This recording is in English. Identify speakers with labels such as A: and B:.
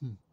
A: Hmm.